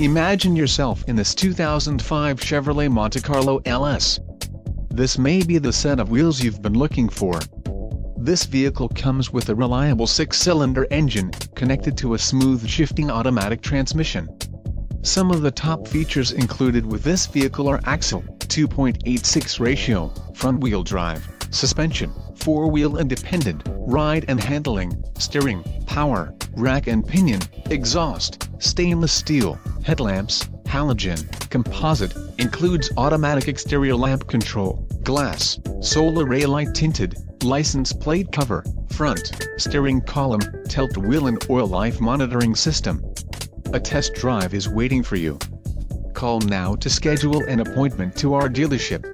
Imagine yourself in this 2005 Chevrolet Monte Carlo LS. This may be the set of wheels you've been looking for. This vehicle comes with a reliable six-cylinder engine, connected to a smooth shifting automatic transmission. Some of the top features included with this vehicle are axle, 2.86 ratio, front-wheel drive, suspension, four-wheel independent, ride and handling, steering, power, rack and pinion, exhaust, stainless steel, headlamps, halogen, composite, includes automatic exterior lamp control, glass, solar ray light tinted, license plate cover, front, steering column, tilt wheel and oil life monitoring system. A test drive is waiting for you. Call now to schedule an appointment to our dealership.